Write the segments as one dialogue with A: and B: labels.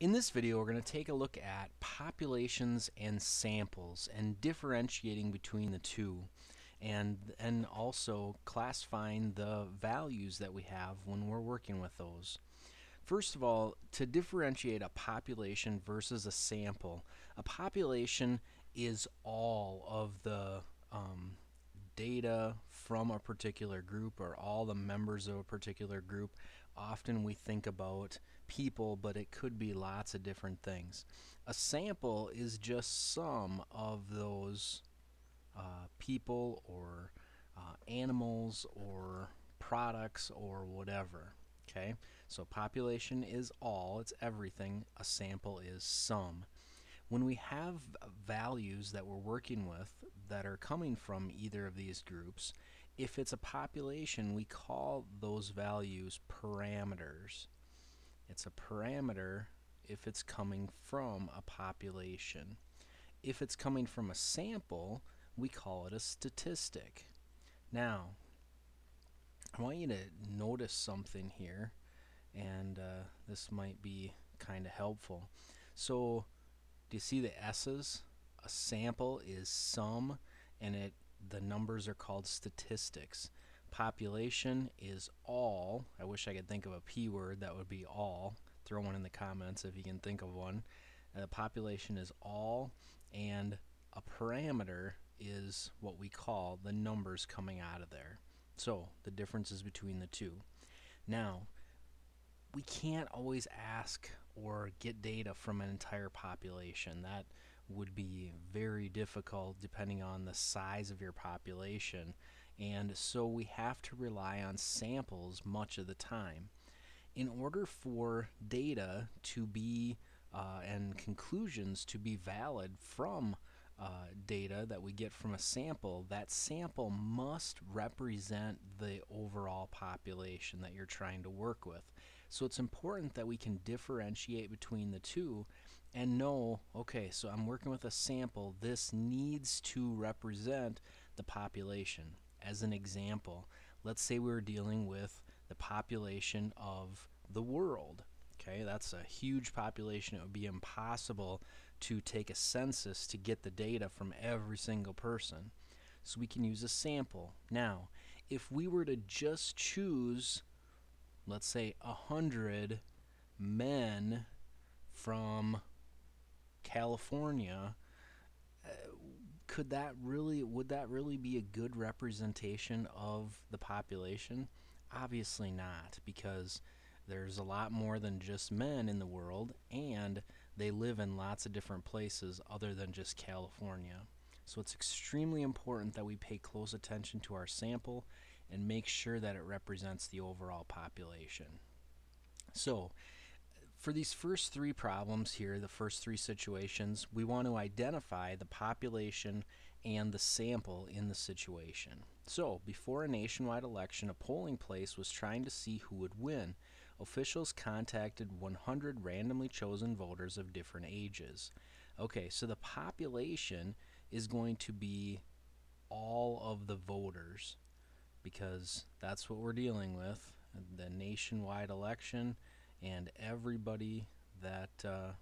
A: In this video, we're going to take a look at populations and samples and differentiating between the two and, and also classifying the values that we have when we're working with those. First of all, to differentiate a population versus a sample, a population is all of the um, data from a particular group or all the members of a particular group. Often we think about people, but it could be lots of different things. A sample is just some of those uh, people or uh, animals or products or whatever. Okay, so population is all, it's everything. A sample is some. When we have values that we're working with that are coming from either of these groups, if it's a population, we call those values parameters. It's a parameter if it's coming from a population. If it's coming from a sample, we call it a statistic. Now, I want you to notice something here, and uh, this might be kind of helpful. So, do you see the S's? A sample is some, and it the numbers are called statistics. Population is all. I wish I could think of a P word that would be all. Throw one in the comments if you can think of one. Uh, population is all, and a parameter is what we call the numbers coming out of there. So the differences between the two. Now, we can't always ask or get data from an entire population. That would be very difficult depending on the size of your population and so we have to rely on samples much of the time. In order for data to be uh, and conclusions to be valid from uh, data that we get from a sample, that sample must represent the overall population that you're trying to work with. So it's important that we can differentiate between the two and know, okay, so I'm working with a sample, this needs to represent the population as an example, let's say we were dealing with the population of the world. Okay, that's a huge population. It would be impossible to take a census to get the data from every single person. So we can use a sample. Now, if we were to just choose, let's say, a hundred men from California, could that really would that really be a good representation of the population? Obviously not, because there's a lot more than just men in the world, and they live in lots of different places other than just California. So it's extremely important that we pay close attention to our sample and make sure that it represents the overall population. So for these first three problems here, the first three situations, we want to identify the population and the sample in the situation. So, before a nationwide election, a polling place was trying to see who would win. Officials contacted 100 randomly chosen voters of different ages. Okay, so the population is going to be all of the voters because that's what we're dealing with. The nationwide election and everybody that uh,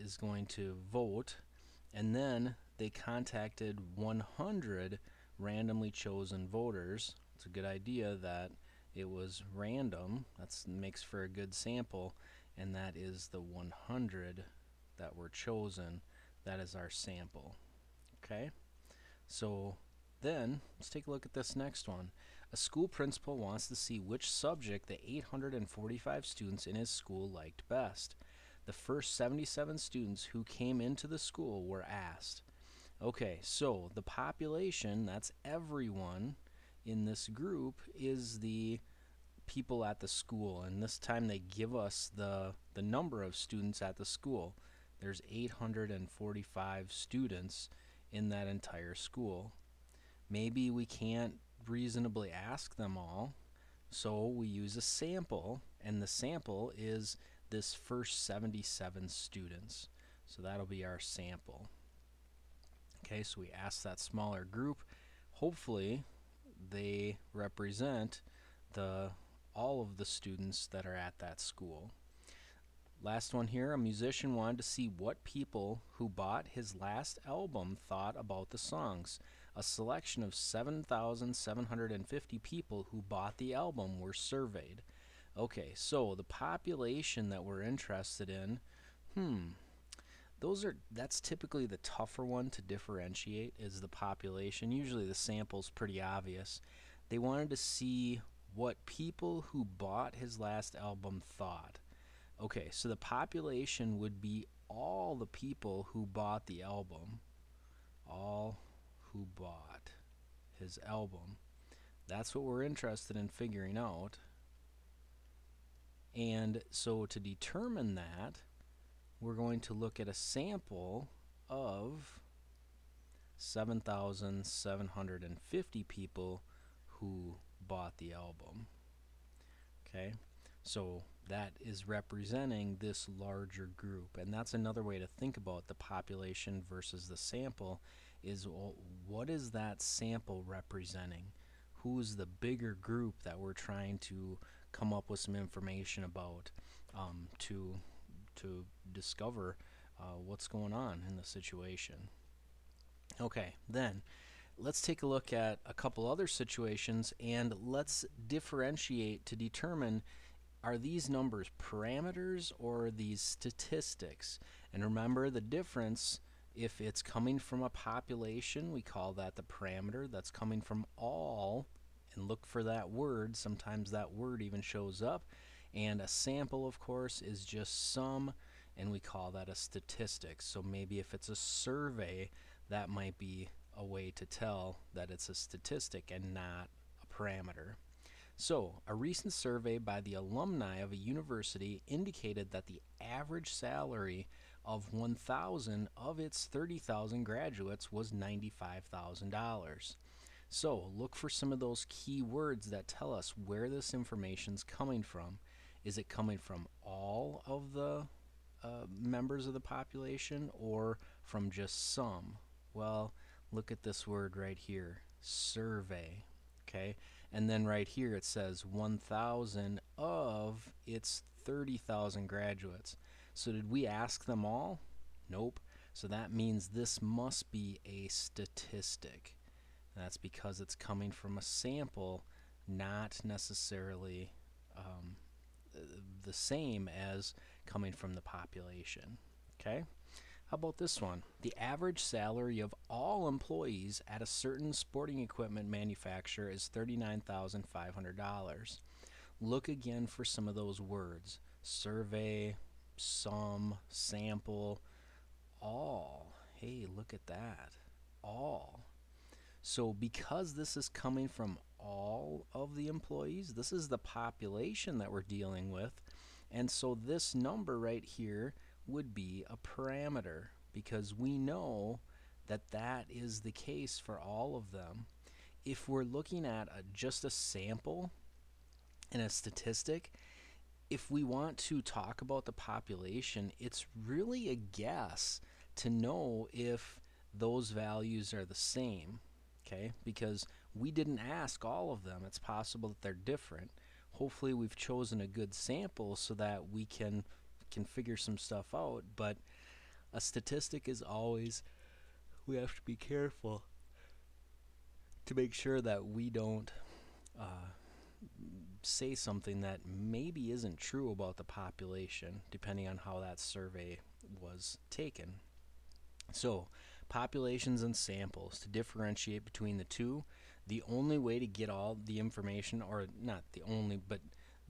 A: is going to vote. And then they contacted 100 randomly chosen voters. It's a good idea that it was random. That makes for a good sample. And that is the 100 that were chosen. That is our sample. Okay? So then, let's take a look at this next one. A school principal wants to see which subject the 845 students in his school liked best. The first 77 students who came into the school were asked. Okay, so the population, that's everyone in this group, is the people at the school. And this time they give us the, the number of students at the school. There's 845 students in that entire school. Maybe we can't reasonably ask them all. So we use a sample, and the sample is this first 77 students. So that'll be our sample. Okay, so we ask that smaller group. Hopefully, they represent the all of the students that are at that school. Last one here, a musician wanted to see what people who bought his last album thought about the songs. A selection of 7,750 people who bought the album were surveyed. Okay, so the population that we're interested in, hmm, those are that's typically the tougher one to differentiate is the population. Usually the sample's pretty obvious. They wanted to see what people who bought his last album thought. Okay, so the population would be all the people who bought the album. All who bought his album. That's what we're interested in figuring out. And so to determine that, we're going to look at a sample of 7,750 people who bought the album. Okay, so that is representing this larger group. And that's another way to think about the population versus the sample is what is that sample representing? Who's the bigger group that we're trying to come up with some information about um, to to discover uh, what's going on in the situation. Okay, then let's take a look at a couple other situations and let's differentiate to determine are these numbers parameters or these statistics? And remember the difference if it's coming from a population, we call that the parameter. That's coming from all, and look for that word. Sometimes that word even shows up. And a sample, of course, is just some, and we call that a statistic. So maybe if it's a survey, that might be a way to tell that it's a statistic and not a parameter. So, a recent survey by the alumni of a university indicated that the average salary of 1,000 of its 30,000 graduates was $95,000. So, look for some of those key words that tell us where this information is coming from. Is it coming from all of the uh, members of the population or from just some? Well, look at this word right here survey. Okay, and then right here it says 1,000 of its 30,000 graduates. So did we ask them all? Nope. So that means this must be a statistic. That's because it's coming from a sample, not necessarily um, the same as coming from the population. Okay? How about this one? The average salary of all employees at a certain sporting equipment manufacturer is $39,500. Look again for some of those words survey, some, sample, all. Hey, look at that. All. So, because this is coming from all of the employees, this is the population that we're dealing with. And so, this number right here would be a parameter because we know that that is the case for all of them. If we're looking at a, just a sample and a statistic, if we want to talk about the population, it's really a guess to know if those values are the same, okay? Because we didn't ask all of them. It's possible that they're different. Hopefully we've chosen a good sample so that we can can figure some stuff out, but a statistic is always we have to be careful to make sure that we don't uh, say something that maybe isn't true about the population, depending on how that survey was taken. So, populations and samples to differentiate between the two. The only way to get all the information, or not the only, but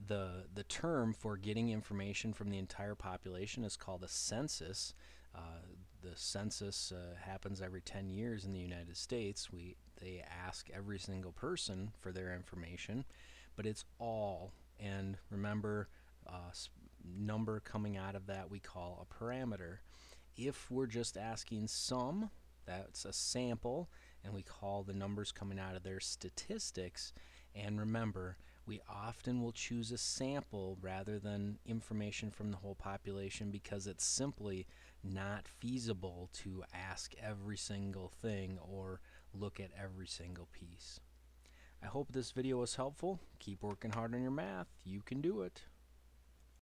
A: the the term for getting information from the entire population is called a census. Uh, the census uh, happens every 10 years in the United States. We they ask every single person for their information, but it's all. And remember, uh, number coming out of that we call a parameter. If we're just asking some, that's a sample, and we call the numbers coming out of their statistics. And remember, we often will choose a sample rather than information from the whole population because it's simply not feasible to ask every single thing or look at every single piece. I hope this video was helpful. Keep working hard on your math. You can do it.